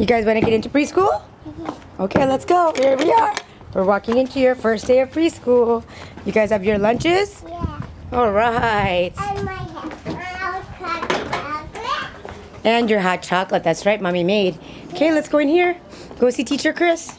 You guys want to get into preschool? Mm-hmm. Okay, let's go. Here we are. We're walking into your first day of preschool. You guys have your lunches? Yeah. All right. And my hot chocolate. And your hot chocolate. That's right, Mommy made. Okay, let's go in here. Go see Teacher Chris.